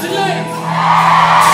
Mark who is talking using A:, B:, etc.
A: tonight.